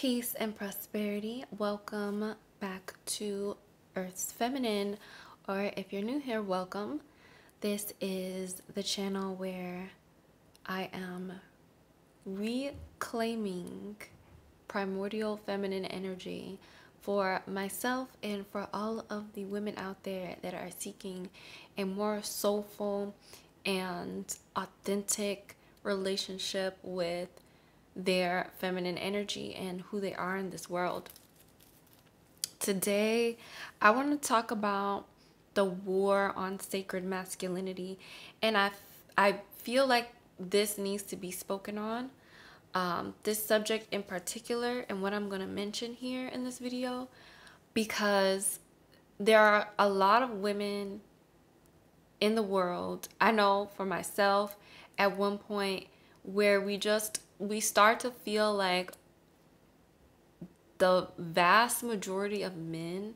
Peace and prosperity. Welcome back to Earth's Feminine, or if you're new here, welcome. This is the channel where I am reclaiming primordial feminine energy for myself and for all of the women out there that are seeking a more soulful and authentic relationship with their feminine energy and who they are in this world. Today, I want to talk about the war on sacred masculinity, and I, I feel like this needs to be spoken on. Um, this subject in particular, and what I'm going to mention here in this video, because there are a lot of women in the world. I know for myself, at one point, where we just we start to feel like the vast majority of men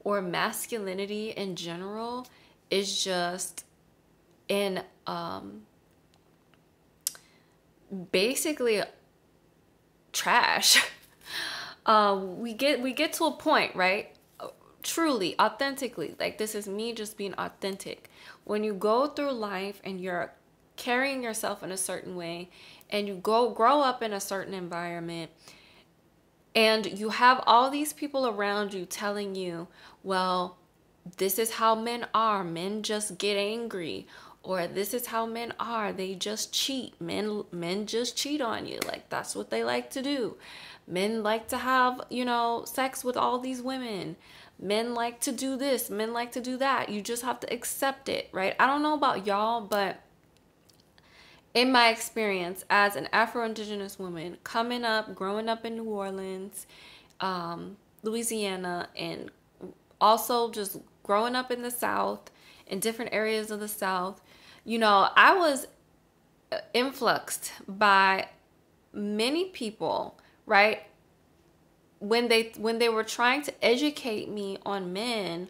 or masculinity in general is just in um basically trash. Uh we get we get to a point right? Truly authentically like this is me just being authentic. When you go through life and you're carrying yourself in a certain way and you go grow up in a certain environment and you have all these people around you telling you, well, this is how men are. Men just get angry. Or this is how men are. They just cheat. Men men just cheat on you. Like that's what they like to do. Men like to have, you know, sex with all these women. Men like to do this. Men like to do that. You just have to accept it, right? I don't know about y'all, but in my experience as an Afro-Indigenous woman coming up, growing up in New Orleans, um, Louisiana, and also just growing up in the South, in different areas of the South, you know, I was influxed by many people, right? When they when they were trying to educate me on men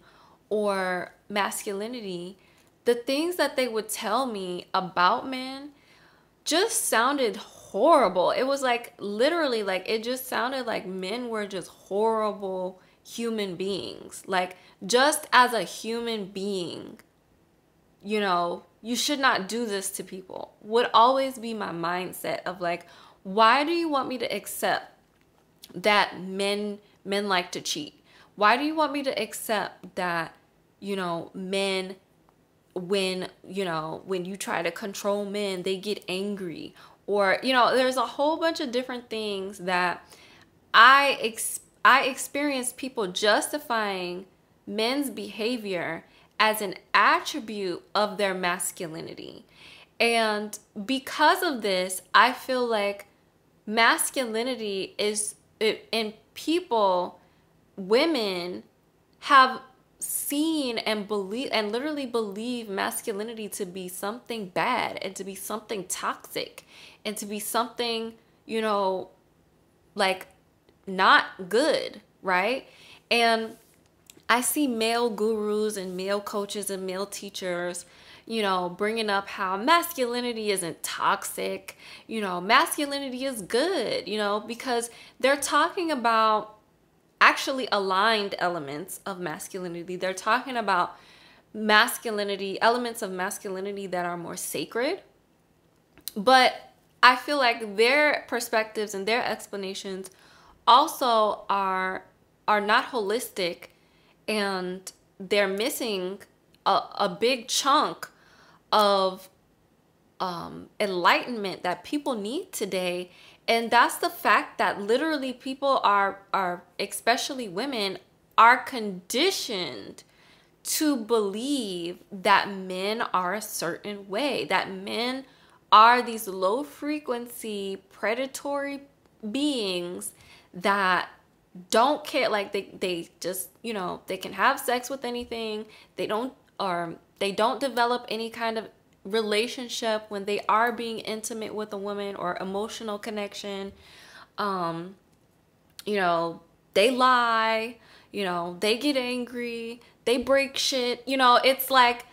or masculinity, the things that they would tell me about men just sounded horrible. It was like literally like it just sounded like men were just horrible human beings. Like just as a human being, you know, you should not do this to people. Would always be my mindset of like why do you want me to accept that men men like to cheat? Why do you want me to accept that you know men when you know when you try to control men they get angry. Or you know there's a whole bunch of different things that i ex- i experienced people justifying men's behavior as an attribute of their masculinity. And because of this i feel like masculinity is in people women have seen and believe and literally believe masculinity to be something bad and to be something toxic and to be something, you know, like not good, right? And I see male gurus and male coaches and male teachers, you know, bringing up how masculinity isn't toxic, you know, masculinity is good, you know, because they're talking about actually aligned elements of masculinity. They're talking about masculinity, elements of masculinity that are more sacred. But I feel like their perspectives and their explanations also are are not holistic and they're missing a, a big chunk of um, enlightenment that people need today and that's the fact that literally people are are especially women are conditioned to believe that men are a certain way that men are these low frequency predatory beings that don't care like they they just you know they can have sex with anything. They don't or they don't develop any kind of relationship when they are being intimate with a woman or emotional connection um you know they lie you know they get angry they break shit you know it's like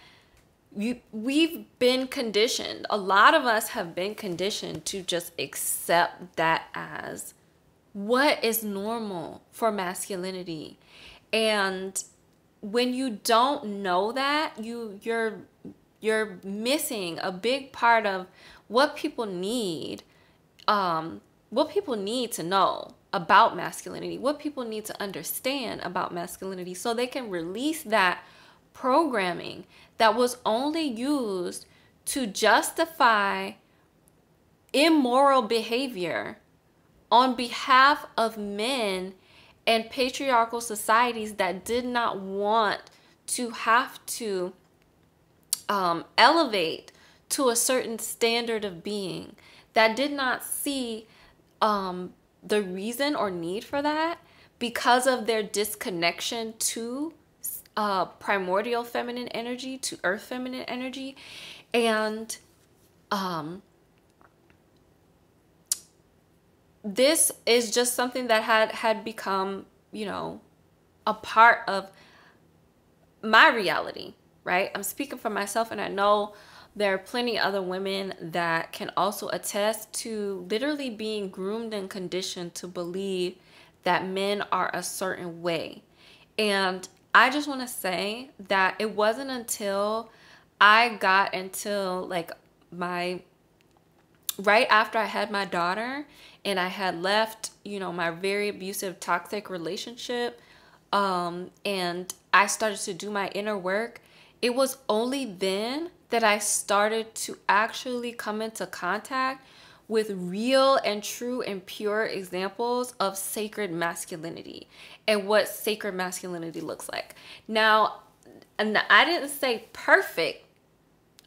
you we've been conditioned a lot of us have been conditioned to just accept that as what is normal for masculinity. And when you don't know that, you you're you're missing a big part of what people need um what people need to know about masculinity, what people need to understand about masculinity so they can release that programming that was only used to justify immoral behavior on behalf of men and patriarchal societies that did not want to have to um, elevate to a certain standard of being, that did not see um, the reason or need for that because of their disconnection to uh, primordial feminine energy, to earth feminine energy. And um, this is just something that had had become, you know, a part of my reality, right? I'm speaking for myself and I know there are plenty other women that can also attest to literally being groomed and conditioned to believe that men are a certain way. And I just want to say that it wasn't until I got into like my right after I had my daughter and I had left, you know, my very abusive toxic relationship um and I started to do my inner work, it was only then that I started to actually come into contact with real and true and pure examples of sacred masculinity and what sacred masculinity looks like. Now, and I didn't say perfect,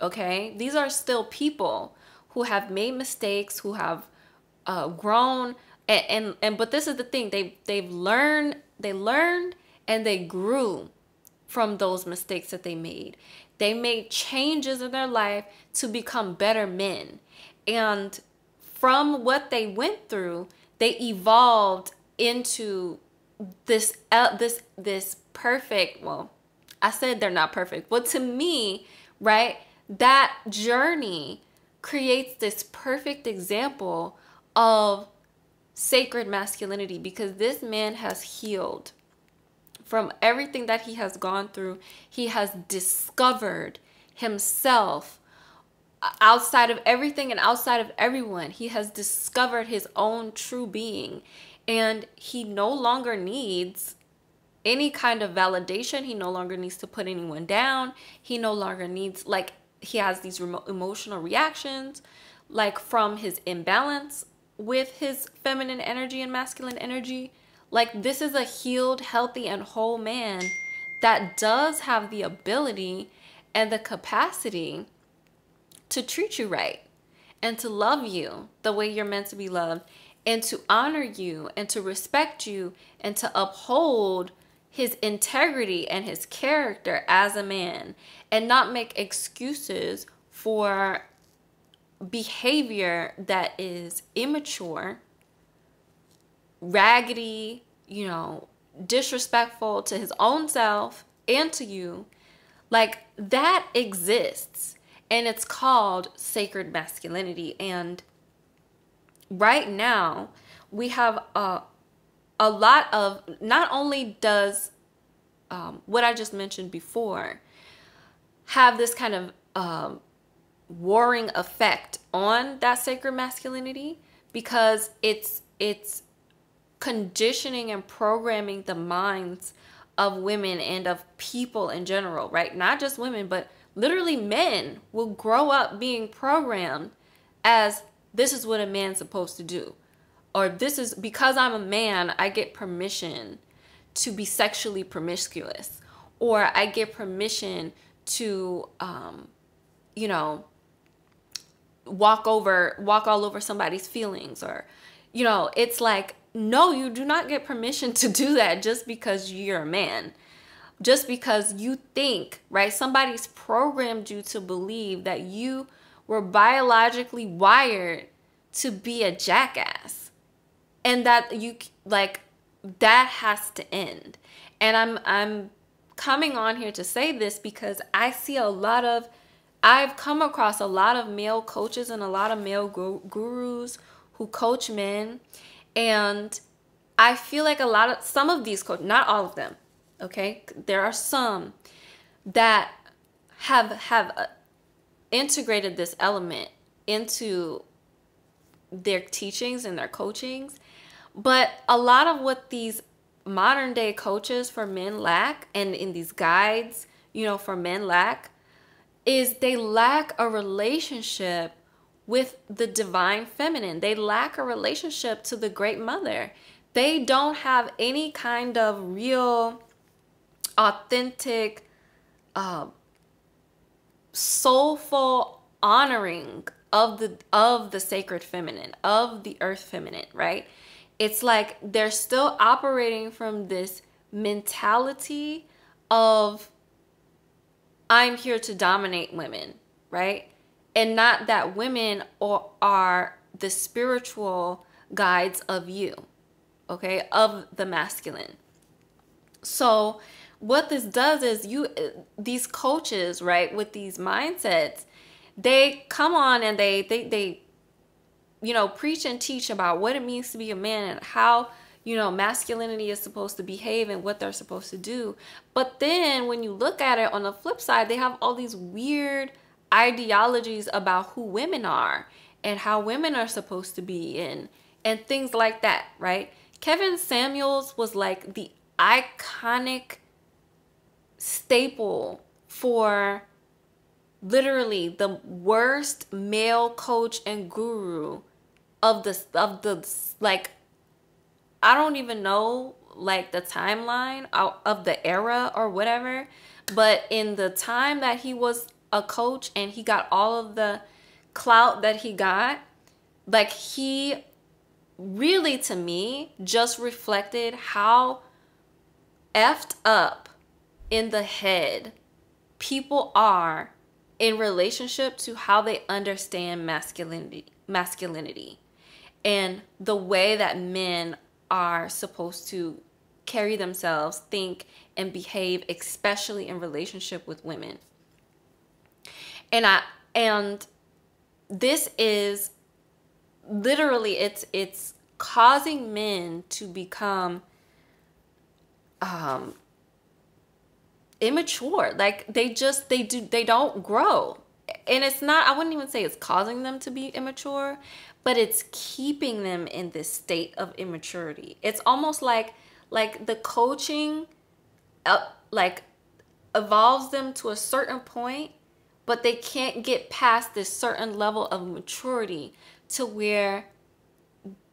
okay? These are still people who have made mistakes, who have uh, grown, and, and and but this is the thing they they've learned they learned and they grew from those mistakes that they made. They made changes in their life to become better men. And from what they went through, they evolved into this uh, this this perfect, well, I said they're not perfect, but to me, right? That journey creates this perfect example of sacred masculinity because this man has healed from everything that he has gone through, he has discovered himself outside of everything and outside of everyone. He has discovered his own true being. And he no longer needs any kind of validation. He no longer needs to put anyone down. He no longer needs, like, he has these emotional reactions, like from his imbalance with his feminine energy and masculine energy like, this is a healed, healthy, and whole man that does have the ability and the capacity to treat you right and to love you the way you're meant to be loved and to honor you and to respect you and to uphold his integrity and his character as a man and not make excuses for behavior that is immature raggedy, you know, disrespectful to his own self and to you, like that exists. And it's called sacred masculinity. And right now, we have a, a lot of, not only does um, what I just mentioned before have this kind of um, warring effect on that sacred masculinity because it's it's conditioning and programming the minds of women and of people in general, right? Not just women, but literally men will grow up being programmed as this is what a man's supposed to do. Or this is because I'm a man, I get permission to be sexually promiscuous. Or I get permission to, um, you know, walk over, walk all over somebody's feelings. Or, you know, it's like no, you do not get permission to do that just because you're a man. Just because you think, right? Somebody's programmed you to believe that you were biologically wired to be a jackass. And that you like that has to end. And I'm I'm coming on here to say this because I see a lot of I've come across a lot of male coaches and a lot of male gurus who coach men and I feel like a lot of some of these coaches, not all of them, okay? There are some that have have uh, integrated this element into their teachings and their coachings. But a lot of what these modern day coaches for men lack and in these guides, you know, for men lack is they lack a relationship with the divine feminine. They lack a relationship to the great mother. They don't have any kind of real, authentic, uh, soulful honoring of the of the sacred feminine, of the earth feminine, right? It's like they're still operating from this mentality of I'm here to dominate women, right? And not that women are the spiritual guides of you, okay, of the masculine. So, what this does is you, these coaches, right, with these mindsets, they come on and they, they, they, you know, preach and teach about what it means to be a man and how, you know, masculinity is supposed to behave and what they're supposed to do. But then when you look at it on the flip side, they have all these weird, ideologies about who women are and how women are supposed to be and and things like that, right? Kevin Samuels was like the iconic staple for literally the worst male coach and guru of the of the like I don't even know like the timeline uh, of the era or whatever, but in the time that he was a coach and he got all of the clout that he got, like he really to me just reflected how effed up in the head people are in relationship to how they understand masculinity masculinity and the way that men are supposed to carry themselves, think and behave especially in relationship with women and i and this is literally it's it's causing men to become um immature. Like they just they do they don't grow. And it's not i wouldn't even say it's causing them to be immature but it's keeping them in this state of immaturity. It's almost like like the coaching uh, like evolves them to a certain point but they can't get past this certain level of maturity to where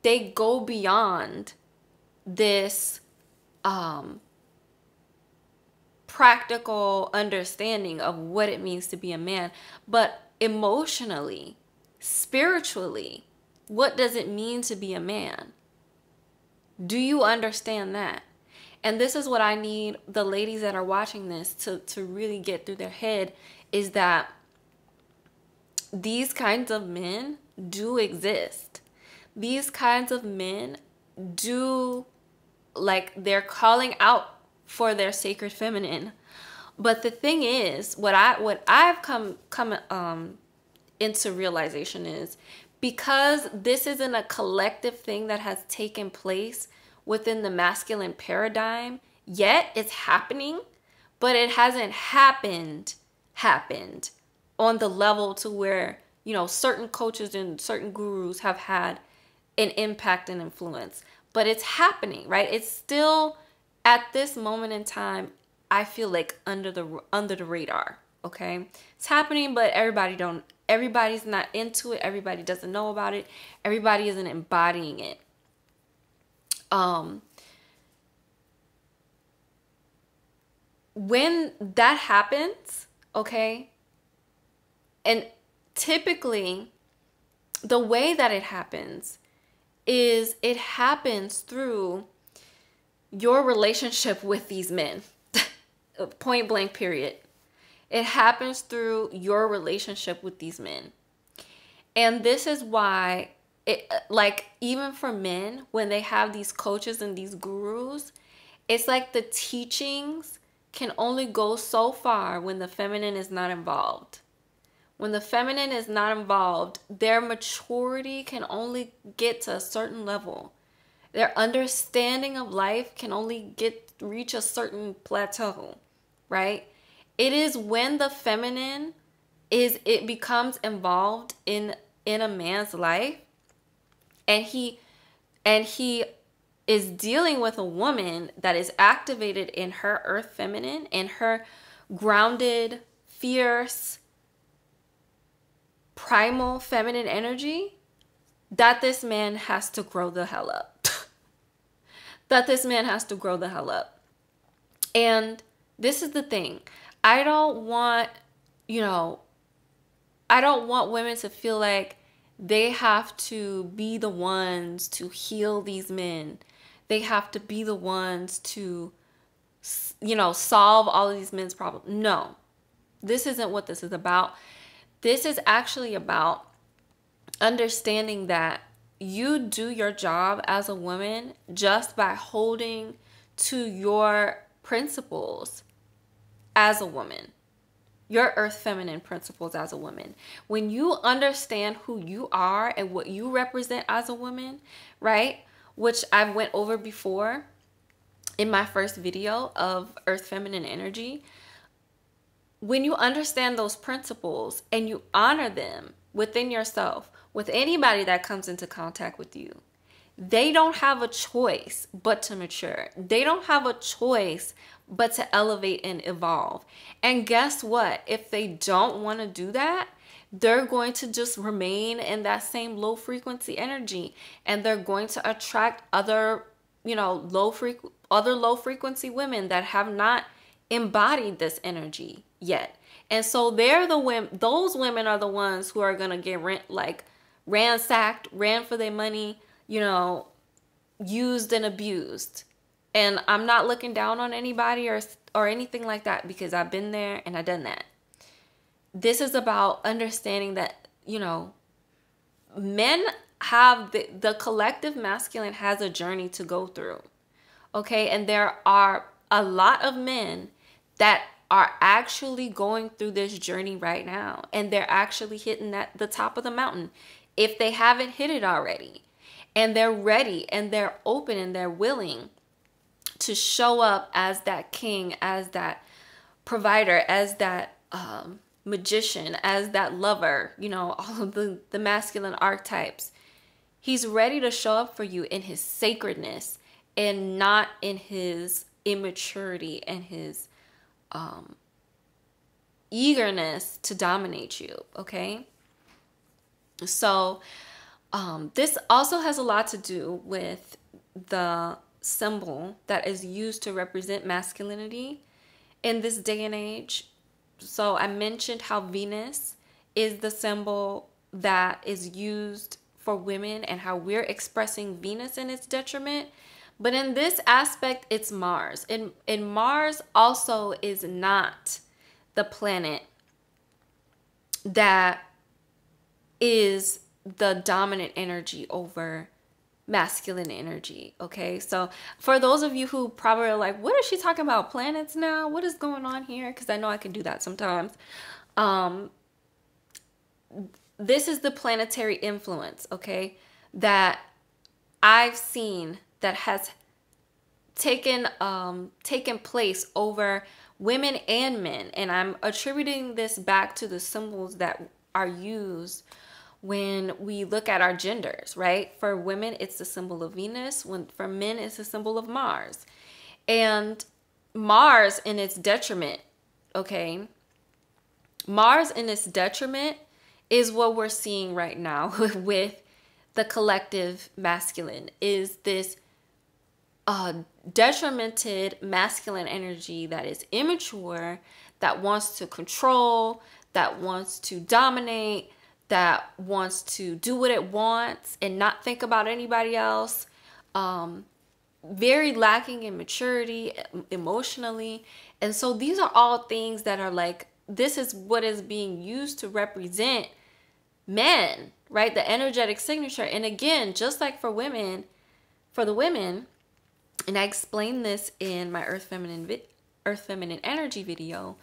they go beyond this um, practical understanding of what it means to be a man, but emotionally, spiritually, what does it mean to be a man? Do you understand that? And this is what I need the ladies that are watching this to, to really get through their head is that these kinds of men do exist. These kinds of men do like they're calling out for their sacred feminine. But the thing is, what I what I've come come um into realization is because this isn't a collective thing that has taken place within the masculine paradigm, yet it's happening, but it hasn't happened happened on the level to where you know certain coaches and certain gurus have had an impact and influence. But it's happening right? It's still at this moment in time i feel like under the under the radar okay? It's happening but everybody don't everybody's not into it. Everybody doesn't know about it. Everybody isn't embodying it. Um when that happens okay? And typically, the way that it happens is it happens through your relationship with these men. Point blank, period. It happens through your relationship with these men. And this is why it like even for men when they have these coaches and these gurus, it's like the teachings can only go so far when the feminine is not involved. When the feminine is not involved, their maturity can only get to a certain level. Their understanding of life can only get reach a certain plateau, right? It is when the feminine is it becomes involved in in a man's life and he and he is dealing with a woman that is activated in her earth feminine and her grounded, fierce, primal feminine energy, that this man has to grow the hell up. that this man has to grow the hell up. And this is the thing. I don't want, you know, I don't want women to feel like they have to be the ones to heal these men. They have to be the ones to, you know, solve all of these men's problems. No, this isn't what this is about. This is actually about understanding that you do your job as a woman just by holding to your principles as a woman, your earth feminine principles as a woman. When you understand who you are and what you represent as a woman, right? Which I've went over before in my first video of earth feminine energy, when you understand those principles and you honor them within yourself, with anybody that comes into contact with you, they don't have a choice but to mature. They don't have a choice but to elevate and evolve. And guess what? If they don't want to do that, they're going to just remain in that same low frequency energy and they're going to attract other, you know, low frequ- other low frequency women that have not embodied this energy yet. And so they're the women, those women are the ones who are going to get rent, like ransacked, ran for their money, you know, used and abused. And I'm not looking down on anybody or or anything like that because I've been there and I've done that. This is about understanding that, you know, men have the, the collective masculine has a journey to go through. Okay? And there are a lot of men that are actually going through this journey right now and they're actually hitting that the top of the mountain if they haven't hit it already and they're ready and they're open and they're willing to show up as that king as that provider as that um, magician as that lover you know all of the the masculine archetypes he's ready to show up for you in his sacredness and not in his immaturity and his um, eagerness to dominate you, okay? So, um, this also has a lot to do with the symbol that is used to represent masculinity in this day and age. So, I mentioned how Venus is the symbol that is used for women and how we're expressing Venus in its detriment. But in this aspect, it's Mars. And, and Mars also is not the planet that is the dominant energy over masculine energy. Okay. So for those of you who probably are like, what is she talking about? Planets now? What is going on here? Because I know I can do that sometimes. Um, this is the planetary influence, okay, that I've seen that has taken um taken place over women and men and i'm attributing this back to the symbols that are used when we look at our genders right? For women it's the symbol of venus. When for men it's the symbol of mars. And mars in its detriment okay? Mars in its detriment is what we're seeing right now with the collective masculine is this uh, detrimented masculine energy that is immature, that wants to control, that wants to dominate, that wants to do what it wants and not think about anybody else. Um, very lacking in maturity emotionally. And so these are all things that are like, this is what is being used to represent men, right? The energetic signature. And again, just like for women, for the women, and I explained this in my Earth Feminine Earth Feminine Energy video.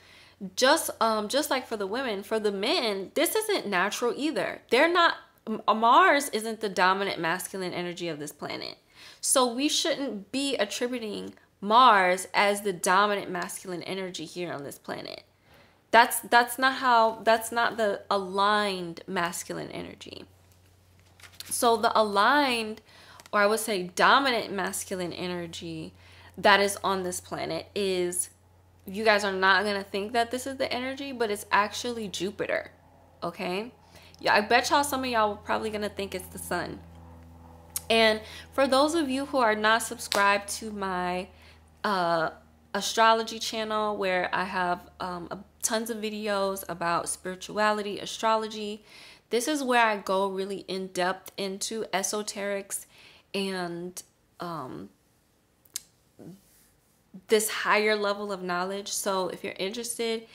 Just um just like for the women, for the men, this isn't natural either. They're not Mars isn't the dominant masculine energy of this planet. So we shouldn't be attributing Mars as the dominant masculine energy here on this planet. That's that's not how that's not the aligned masculine energy. So the aligned or I would say dominant masculine energy that is on this planet is you guys are not to think that this is the energy, but it's actually Jupiter. Okay? Yeah, I bet y'all some of y'all are probably to think it's the sun. And for those of you who are not subscribed to my uh, astrology channel, where I have um, tons of videos about spirituality, astrology, this is where I go really in depth into esoterics and um, this higher level of knowledge. So if you're interested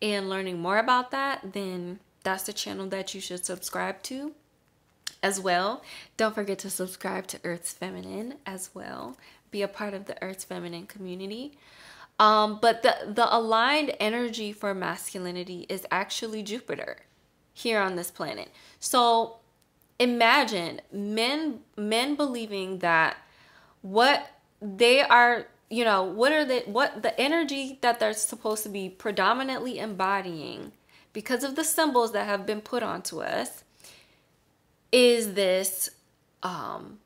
in learning more about that, then that's the channel that you should subscribe to as well. Don't forget to subscribe to Earth's Feminine as well. Be a part of the Earth's Feminine community. Um, but the, the aligned energy for masculinity is actually Jupiter here on this planet. So imagine men men believing that what they are you know what are the what the energy that they're supposed to be predominantly embodying because of the symbols that have been put onto us is this um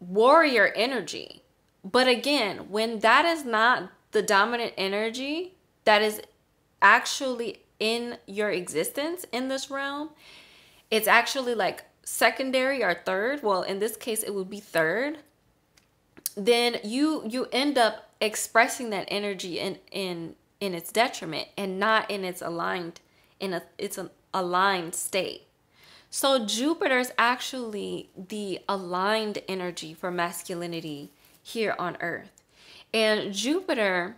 warrior energy. But again when that is not the dominant energy that is actually in your existence in this realm it's actually like secondary or third. Well in this case it would be third then you you end up expressing that energy in in in its detriment and not in its aligned in a it's an aligned state so jupiter is actually the aligned energy for masculinity here on earth and jupiter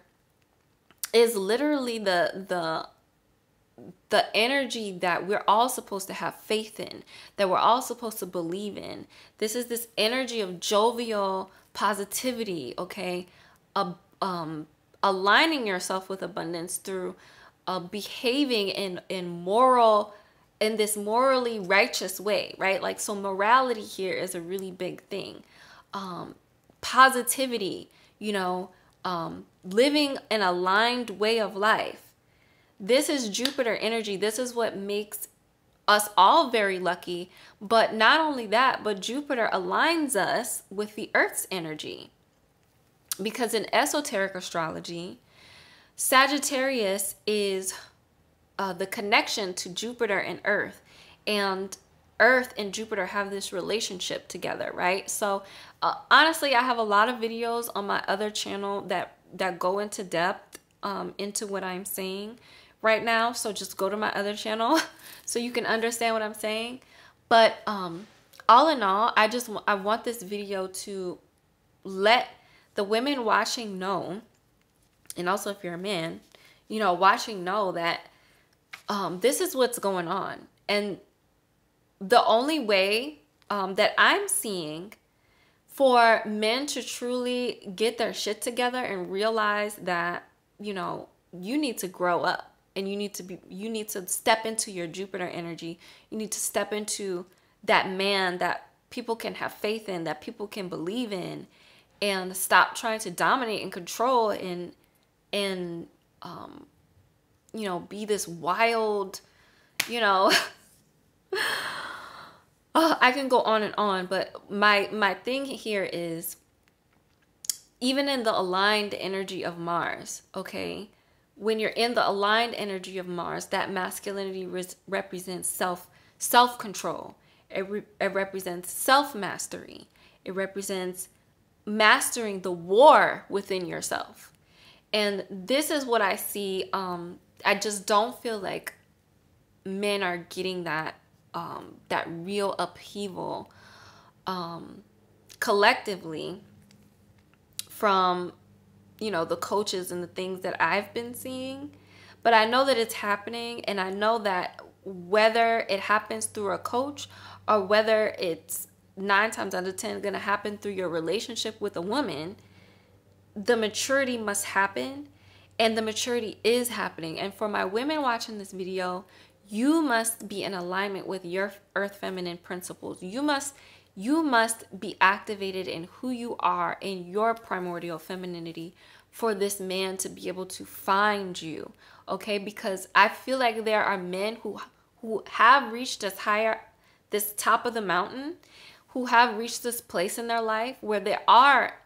is literally the the the energy that we're all supposed to have faith in, that we're all supposed to believe in. This is this energy of jovial positivity, okay? Um, aligning yourself with abundance through uh, behaving in, in moral, in this morally righteous way, right? Like, so morality here is a really big thing. Um, positivity, you know, um, living an aligned way of life this is Jupiter energy. This is what makes us all very lucky. But not only that, but Jupiter aligns us with the Earth's energy. Because in esoteric astrology, Sagittarius is uh, the connection to Jupiter and Earth. And Earth and Jupiter have this relationship together, right? So uh, honestly, I have a lot of videos on my other channel that that go into depth um, into what I'm saying right now. So just go to my other channel so you can understand what I'm saying. But um, all in all, I just I want this video to let the women watching know, and also if you're a man, you know, watching know that um, this is what's going on. And the only way um, that I'm seeing for men to truly get their shit together and realize that, you know, you need to grow up and you need to be you need to step into your Jupiter energy. You need to step into that man that people can have faith in, that people can believe in and stop trying to dominate and control and and um you know, be this wild, you know, oh, I can go on and on, but my my thing here is even in the aligned energy of Mars, okay? When you're in the aligned energy of Mars, that masculinity res- represents self self control. It, re- it represents self mastery. It represents mastering the war within yourself. And this is what I see. Um, I just don't feel like men are getting that um, that real upheaval um, collectively from you know, the coaches and the things that I've been seeing. But I know that it's happening, and I know that whether it happens through a coach or whether it's nine times out of ten going to happen through your relationship with a woman, the maturity must happen, and the maturity is happening. And for my women watching this video, you must be in alignment with your earth feminine principles. You must You must be activated in who you are in your primordial femininity for this man to be able to find you. Okay? Because I feel like there are men who who have reached this higher this top of the mountain, who have reached this place in their life where they are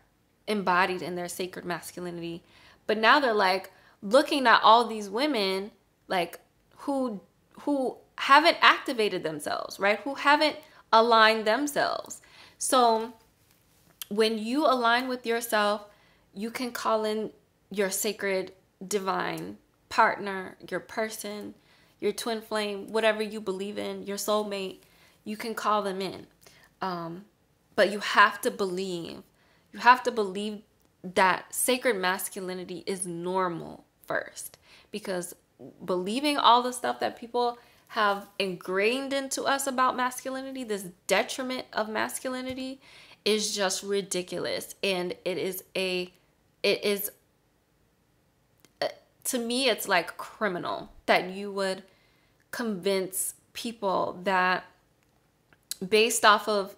embodied in their sacred masculinity. But now they're like looking at all these women like who who haven't activated themselves, right? Who haven't aligned themselves. So when you align with yourself, you can call in your sacred divine partner, your person, your twin flame, whatever you believe in, your soulmate, you can call them in. Um, but you have to believe, you have to believe that sacred masculinity is normal first because believing all the stuff that people have ingrained into us about masculinity, this detriment of masculinity, is just ridiculous. And it is a, it is, uh, to me, it's like criminal that you would convince people that based off of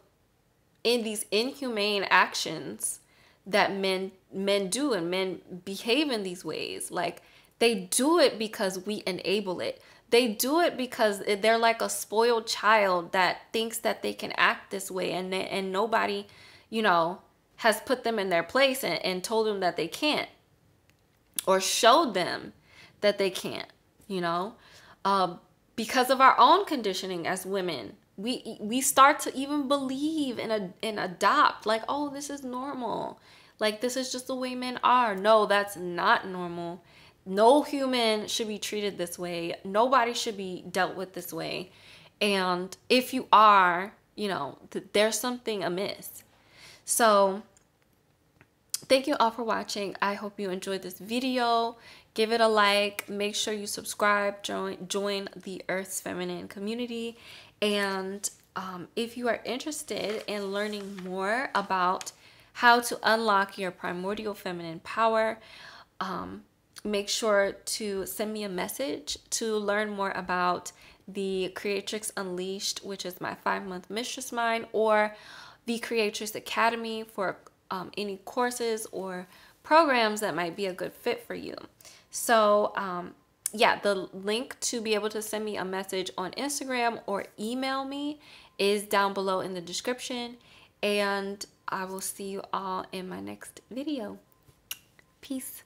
in these inhumane actions that men men do and men behave in these ways like they do it because we enable it they do it because they're like a spoiled child that thinks that they can act this way and and nobody you know has put them in their place and, and told them that they can't or showed them that they can't you know? Uh, because of our own conditioning as women we we start to even believe and, and adopt like oh this is normal. Like this is just the way men are. No that's not normal no human should be treated this way. Nobody should be dealt with this way. And if you are, you know, th- there's something amiss. So, thank you all for watching. I hope you enjoyed this video. Give it a like. Make sure you subscribe. Join join the Earth's Feminine community. And um, if you are interested in learning more about how to unlock your primordial feminine power, um, make sure to send me a message to learn more about the Creatrix Unleashed, which is my five month mistress mind, or the Creatrix Academy for um, any courses or programs that might be a good fit for you. So, um, yeah, the link to be able to send me a message on Instagram or email me is down below in the description. And I will see you all in my next video. Peace.